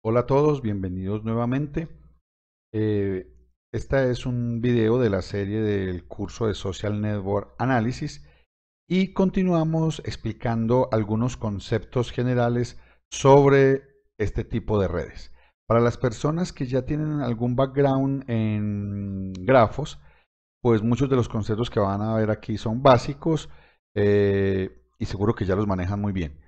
Hola a todos, bienvenidos nuevamente. Eh, este es un video de la serie del curso de Social Network Analysis y continuamos explicando algunos conceptos generales sobre este tipo de redes. Para las personas que ya tienen algún background en grafos, pues muchos de los conceptos que van a ver aquí son básicos eh, y seguro que ya los manejan muy bien.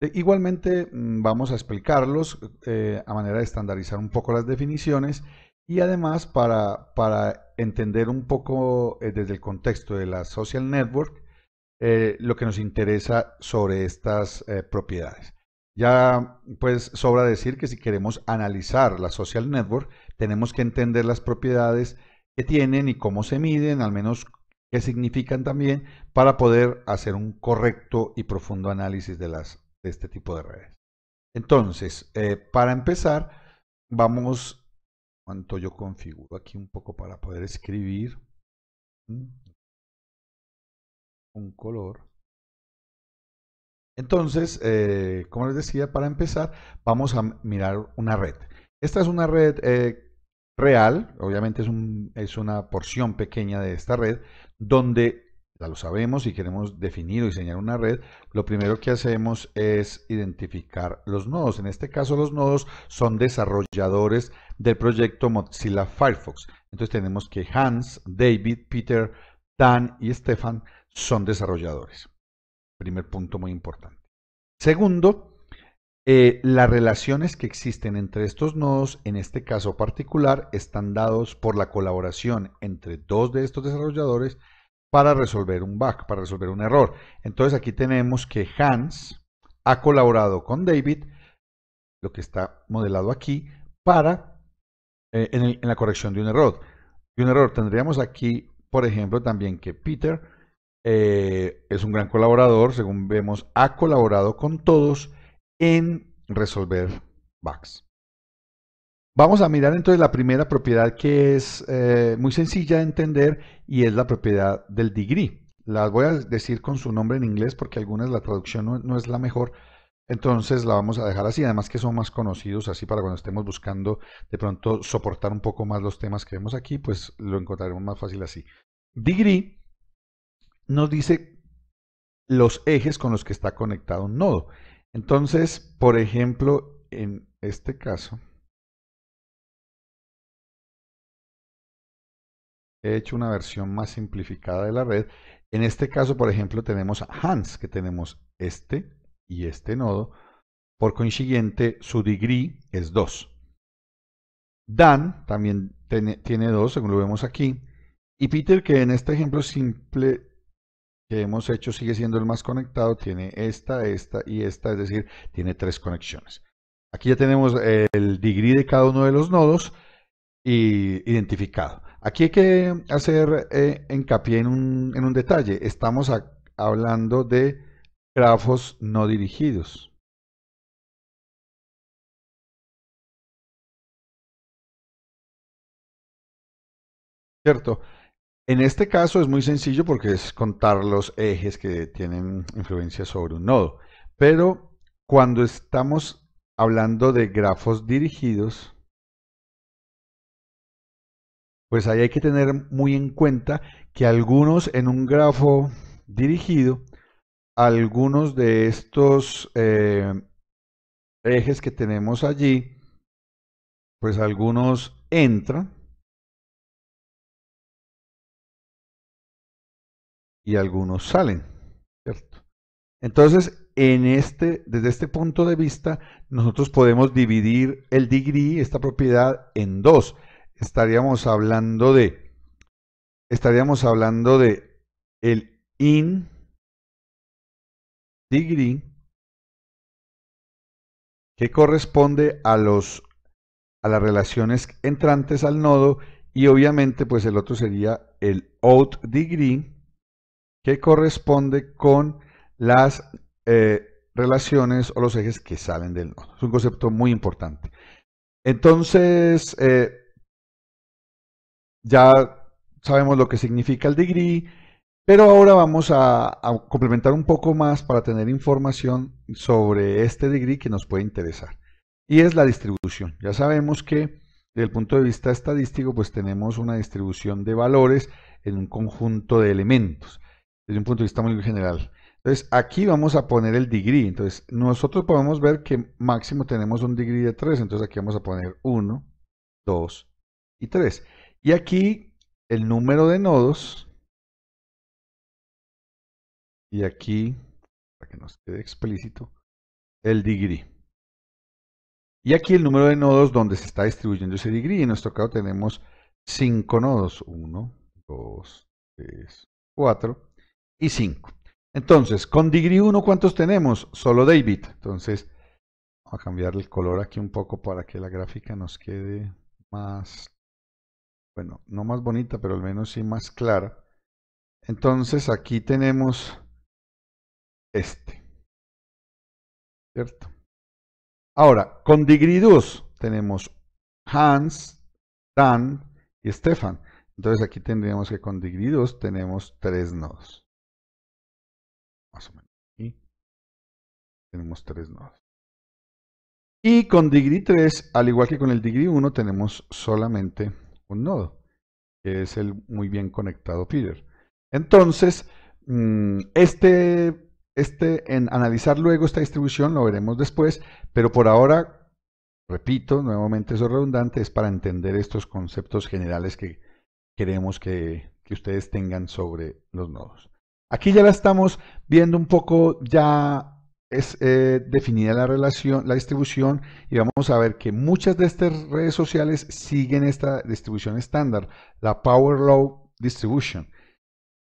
Eh, igualmente mm, vamos a explicarlos eh, a manera de estandarizar un poco las definiciones y además para, para entender un poco desde el contexto de la social network lo que nos interesa sobre estas propiedades. Ya pues sobra decir que si queremos analizar la social network, tenemos que entender las propiedades que tienen y cómo se miden, al menos qué significan también, para poder hacer un correcto y profundo análisis de, las, de este tipo de redes. Entonces, eh, para empezar, vamos, cuánto yo configuro aquí un poco para poder escribir un color. Entonces, eh, como les decía, para empezar, vamos a mirar una red. Esta es una red eh, real, obviamente es, es, una porción pequeña de esta red, donde, ya lo sabemos, si queremos definir o diseñar una red, lo primero que hacemos es identificar los nodos. En este caso, los nodos son desarrolladores del proyecto Mozilla Firefox. Entonces tenemos que Hans, David, Peter, Dan y Stefan son desarrolladores. Primer punto muy importante. Segundo, eh, las relaciones que existen entre estos nodos, en este caso particular, están dados por la colaboración entre dos de estos desarrolladores para resolver un bug, para resolver un error. Entonces aquí tenemos que Hans ha colaborado con David, lo que está modelado aquí, para eh, en, la corrección de un error. Y un error tendríamos aquí, por ejemplo, también que Peter eh, es un gran colaborador, según vemos, ha colaborado con todos en resolver bugs. Vamos a mirar entonces la primera propiedad que es eh, muy sencilla de entender y es la propiedad del degree. La voy a decir con su nombre en inglés porque algunas la traducción no, no, es la mejor. Entonces la vamos a dejar así, además que son más conocidos así para cuando estemos buscando de pronto soportar un poco más los temas que vemos aquí, pues lo encontraremos más fácil así. Degree nos dice los ejes con los que está conectado un nodo. Entonces, por ejemplo, en este caso, he hecho una versión más simplificada de la red. En este caso, por ejemplo, tenemos a Hans, que tenemos este y este nodo. Por consiguiente, su degree es 2. Dan también tiene 2, según lo vemos aquí. Y Peter, que en este ejemplo simple que hemos hecho sigue siendo el más conectado, tiene esta, esta y esta, es decir, tiene tres conexiones. Aquí ya tenemos el degree de cada uno de los nodos identificado. Aquí hay que hacer eh, hincapié en un, en un, detalle. Estamos hablando de grafos no dirigidos. ¿Cierto? En este caso es muy sencillo porque es contar los ejes que tienen influencia sobre un nodo. Pero cuando estamos hablando de grafos dirigidos, pues ahí hay que tener muy en cuenta que algunos en un grafo dirigido, algunos de estos eh, ejes que tenemos allí, pues algunos entran y algunos salen. ¿cierto? Entonces, en este, desde este punto de vista, nosotros podemos dividir el degree, esta propiedad, en dos. Estaríamos hablando de, estaríamos hablando de el in degree que corresponde a los a las relaciones entrantes al nodo y obviamente pues el otro sería el out degree que corresponde con las eh, relaciones o los ejes que salen del nodo. Es un concepto muy importante. Entonces, eh, ya sabemos lo que significa el degree, pero ahora vamos a, complementar un poco más para tener información sobre este degree que nos puede interesar. y es la distribución. Ya sabemos que desde el punto de vista estadístico, pues tenemos una distribución de valores en un conjunto de elementos, desde un punto de vista muy general. Entonces, aquí vamos a poner el degree. Entonces, nosotros podemos ver que máximo tenemos un degree de 3. Entonces, aquí vamos a poner 1, 2 y 3. Y aquí el número de nodos. Y aquí, para que nos quede explícito, el degree. Y aquí el número de nodos donde se está distribuyendo ese degree. En nuestro caso tenemos 5 nodos. 1, 2, 3, 4 y 5. Entonces, con degree 1, ¿cuántos tenemos? Solo David. Entonces, vamos a cambiar el color aquí un poco para que la gráfica nos quede más, bueno, no más bonita, pero al menos sí más clara. Entonces, aquí tenemos este. ¿Cierto? Ahora, con degree 2 tenemos Hans, Dan y Stefan. Entonces aquí tendríamos que con degree 2 tenemos tres nodos. Más o menos. Aquí tenemos tres nodos. Y con degree 3, al igual que con el degree 1, tenemos solamente un nodo, que es el muy bien conectado Peter. Entonces, mm, este este, en analizar luego esta distribución lo veremos después, pero por ahora, repito, nuevamente eso es redundante, es para entender estos conceptos generales que queremos que, ustedes tengan sobre los nodos. Aquí ya la estamos viendo un poco, ya es eh, definida la relación, la distribución, y vamos a ver que muchas de estas redes sociales siguen esta distribución estándar, la Power Law Distribution.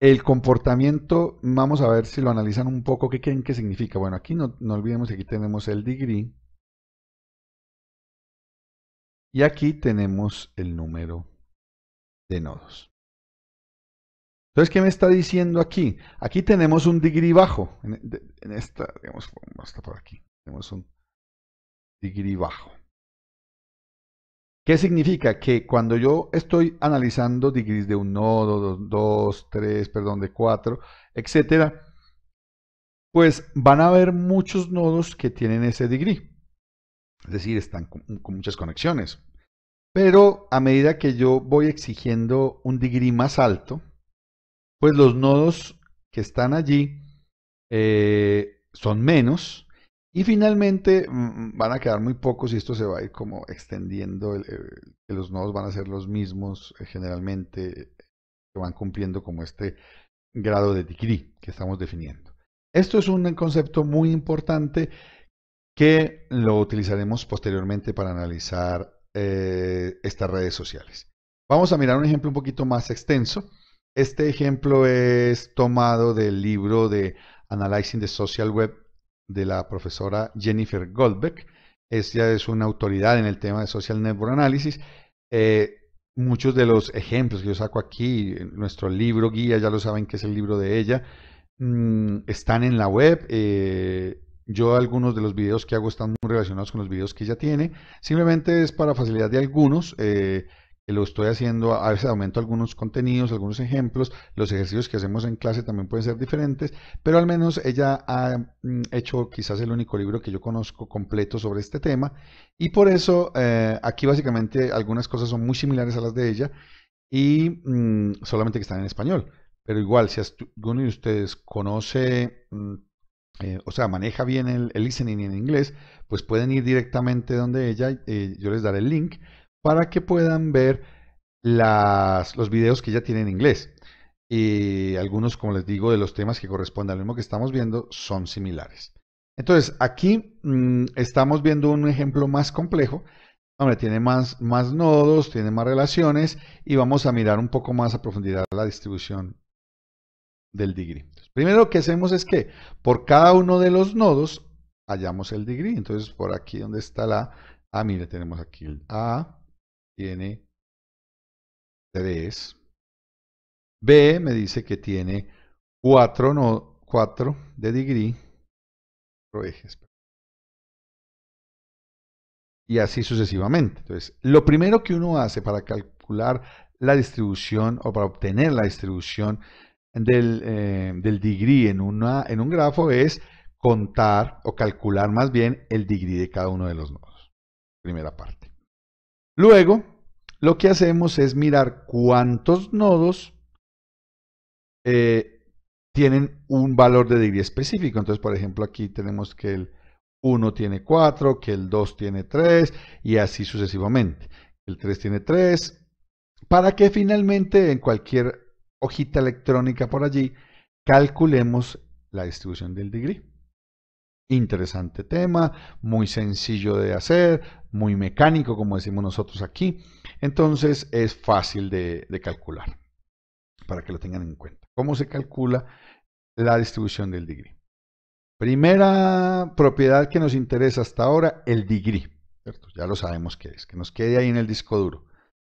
El comportamiento, vamos a ver si lo analizan un poco, ¿qué creen que significa? Bueno, aquí no, no olvidemos que aquí tenemos el degree. Y aquí tenemos el número de nodos. Entonces, ¿qué me está diciendo aquí? Aquí tenemos un degree bajo. En, esta, digamos, hasta por aquí. Tenemos un degree bajo. ¿Qué significa? Que cuando yo estoy analizando degrees de un nodo, dos, tres, perdón, de cuatro, etcétera, pues van a haber muchos nodos que tienen ese degree. Es decir, están con, muchas conexiones. Pero a medida que yo voy exigiendo un degree más alto, pues los nodos que están allí eh, son menos y finalmente mm, mm, van a quedar muy pocos y esto se va a ir como extendiendo, los nodos van a ser los mismos eh, generalmente, que van cumpliendo como este grado de degree que estamos definiendo. Esto es un concepto muy importante que lo utilizaremos posteriormente para analizar eh, estas redes sociales. Vamos a mirar un ejemplo un poquito más extenso. Este ejemplo es tomado del libro de Analyzing the Social Web de la profesora Jennifer Goldbeck. Ella es una autoridad en el tema de Social Network Analysis. Eh, muchos de los ejemplos que yo saco aquí, nuestro libro guía, ya lo saben que es el libro de ella, mm, están en la web. Eh, yo algunos de los videos que hago están muy relacionados con los videos que ella tiene. Simplemente es para facilidad de algunos. Eh, lo estoy haciendo, a veces aumento algunos contenidos, algunos ejemplos, los ejercicios que hacemos en clase también pueden ser diferentes, pero al menos ella ha mm, hecho quizás el único libro que yo conozco completo sobre este tema y por eso eh, aquí básicamente algunas cosas son muy similares a las de ella y mm, solamente que están en español, pero igual si alguno de ustedes conoce... Mm, eh, o sea, maneja bien el, listening en inglés, pues pueden ir directamente donde ella, eh, yo les daré el link para que puedan ver los videos que ya tienen en inglés. Y algunos, como les digo, de los temas que corresponden al mismo que estamos viendo son similares. Entonces, aquí mm, estamos viendo un ejemplo más complejo. Hombre, tiene más, más nodos, tiene más relaciones y vamos a mirar un poco más a profundidad la distribución del degree. primero lo que hacemos es que por cada uno de los nodos hallamos el degree. Entonces, por aquí donde está la A, mire, tenemos aquí el A, tiene 3. B me dice que tiene 4, no, 4 de degree, ejes. Y así sucesivamente. Entonces, lo primero que uno hace para calcular la distribución o para obtener la distribución del, eh, del degree en, una, en un grafo es contar o calcular más bien el degree de cada uno de los nodos. primera parte. Luego, lo que hacemos es mirar cuántos nodos eh, tienen un valor de degree específico. Entonces, por ejemplo, aquí tenemos que el 1 tiene 4, que el 2 tiene 3 y así sucesivamente. El 3 tiene 3, para que finalmente en cualquier hojita electrónica por allí calculemos la distribución del degree. Interesante tema, muy sencillo de hacer, muy mecánico como decimos nosotros aquí. Entonces es fácil de, calcular para que lo tengan en cuenta. ¿Cómo se calcula la distribución del degree? Primera propiedad que nos interesa hasta ahora, el degree. Ya lo sabemos qué es, que nos quede ahí en el disco duro.